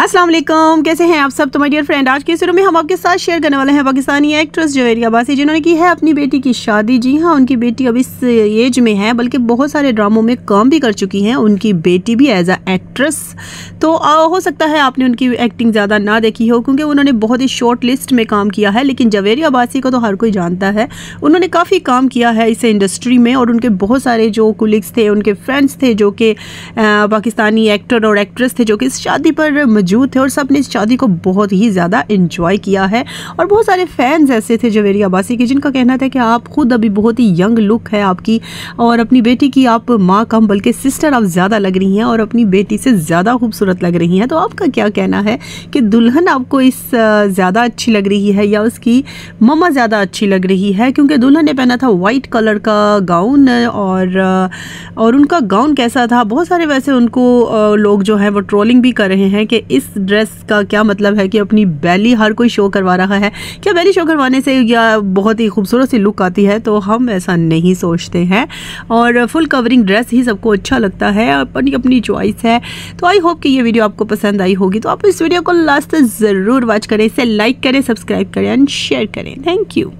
वालेकुम कैसे हैं आप सब? तो माय डियर फ्रेंड आज के वीडियो में हम आपके साथ शेयर करने वाले हैं पाकिस्तानी एक्ट्रेस जवेरिया बासी जिन्होंने की है अपनी बेटी की शादी। जी हाँ उनकी बेटी अब इस एज में है बल्कि बहुत सारे ड्रामों में काम भी कर चुकी हैं। उनकी बेटी भी एज अ एक्ट्रेस तो आ, हो सकता है आपने उनकी एक्टिंग ज़्यादा ना देखी हो क्योंकि उन्होंने बहुत ही शॉर्ट लिस्ट में काम किया है लेकिन जवेरिया बासी को तो हर कोई जानता है। उन्होंने काफ़ी काम किया है इस इंडस्ट्री में और उनके बहुत सारे जो कुलिग्स थे उनके फ्रेंड्स थे जो कि पाकिस्तानी एक्टर और एक्ट्रेस थे जो कि इस शादी पर मौजूद थे और सबने इस शादी को बहुत ही ज़्यादा इंजॉय किया है। और बहुत सारे फैंस ऐसे थे जवेरी अब्बासी के, जिनका कहना था कि आप खुद अभी बहुत ही यंग लुक है आपकी और अपनी बेटी की आप माँ कम, बल्कि सिस्टर आप ज़्यादा लग रही हैं और अपनी बेटी से ज़्यादा खूबसूरत लग रही हैं। तो आपका क्या कहना है कि दुल्हन आपको इस ज़्यादा अच्छी लग रही है या उसकी ममा ज़्यादा अच्छी लग रही है? क्योंकि दुल्हन ने पहना था वाइट कलर का गाउन और और उनका गाउन कैसा था? बहुत सारे वैसे उनको लोग जो हैं वो ट्रोलिंग भी कर रहे हैं कि इस ड्रेस का क्या मतलब है कि अपनी बैली हर कोई शो करवा रहा है? क्या बैली शो करवाने से या बहुत ही खूबसूरत सी लुक आती है? तो हम ऐसा नहीं सोचते हैं। और फुल कवरिंग ड्रेस ही सबको अच्छा लगता है, अपनी अपनी चॉइस है। तो आई होप कि ये वीडियो आपको पसंद आई होगी। तो आप इस वीडियो को लास्ट ज़रूर वॉच करें। इसे लाइक करें सब्सक्राइब करें एंड शेयर करें। Thank you